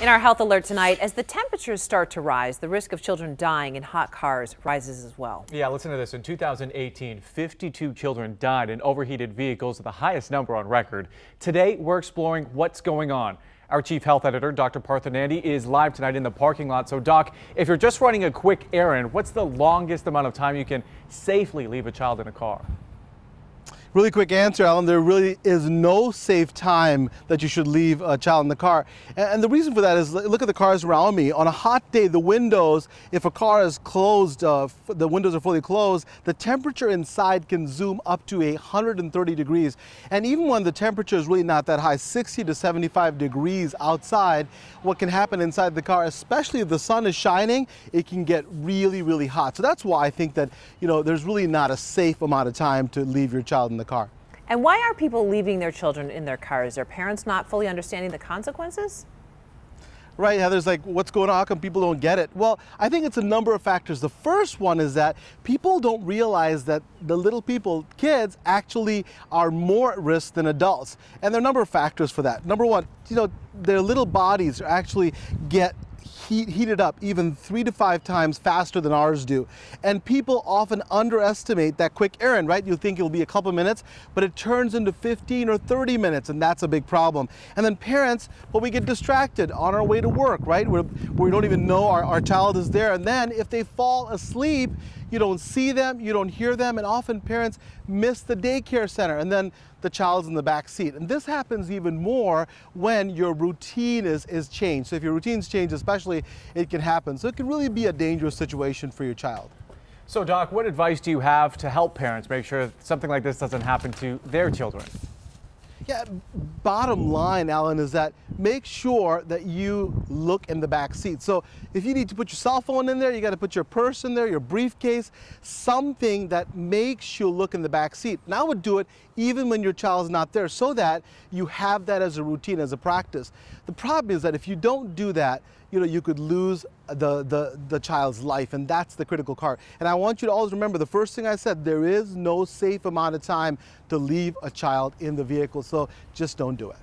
In our health alert tonight, as the temperatures start to rise, the risk of children dying in hot cars rises as well. Yeah, listen to this. In 2018, 52 children died in overheated vehicles, the highest number on record. Today, we're exploring what's going on. Our chief health editor, Dr. Partha Nandi, is live tonight in the parking lot. So, Doc, if you're just running a quick errand, what's the longest amount of time you can safely leave a child in a car? Really quick answer, Alan. There really is no safe time that you should leave a child in the car. And the reason for that is look at the cars around me. On a hot day, the windows, if a car is closed, uh, the windows are fully closed, the temperature inside can zoom up to 130 degrees. And even when the temperature is really not that high, 60 to 75 degrees outside, what can happen inside the car, especially if the sun is shining, it can get really, really hot. So that's why I think that, you know, there's really not a safe amount of time to leave your child in the the car. And why are people leaving their children in their cars? Are parents not fully understanding the consequences? Right, Heather's like, what's going on? How come people don't get it? Well, I think it's a number of factors. The first one is that people don't realize that the little people, kids, actually are more at risk than adults. And there are a number of factors for that. Number one, you know, their little bodies actually get heat, heated up even three to five times faster than ours do. And people often underestimate that quick errand, right? You think it'll be a couple minutes, but it turns into 15 or 30 minutes, and that's a big problem. And then parents, well, we get distracted on our way to work, right? Where, we don't even know our, our child is there. And then if they fall asleep, you don't see them, you don't hear them, and often parents miss the daycare center and then the child's in the back seat. And this happens even more when your routine is, is changed. So if your routine's changed especially, it can happen. So it can really be a dangerous situation for your child. So Doc, what advice do you have to help parents make sure something like this doesn't happen to their children? Yeah, bottom line, Alan, is that make sure that you look in the back seat. So if you need to put your cell phone in there, you got to put your purse in there, your briefcase, something that makes you look in the back seat. And I would do it even when your child's not there so that you have that as a routine, as a practice. The problem is that if you don't do that, you know, you could lose the, the, the child's life, and that's the critical part. And I want you to always remember the first thing I said, there is no safe amount of time to leave a child in the vehicle, so just don't do it.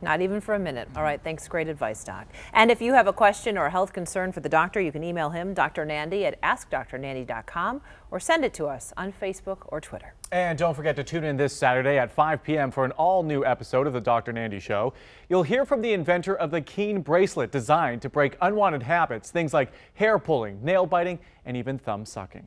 Not even for a minute. All right, thanks. Great advice, Doc. And if you have a question or a health concern for the doctor, you can email him, Dr. Nandi, at askdrnandi.com or send it to us on Facebook or Twitter. And don't forget to tune in this Saturday at 5 p.m. for an all-new episode of The Dr. Nandi Show. You'll hear from the inventor of the Keen bracelet designed to break unwanted habits, things like hair pulling, nail biting, and even thumb sucking.